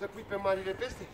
Să pui pe marile peste?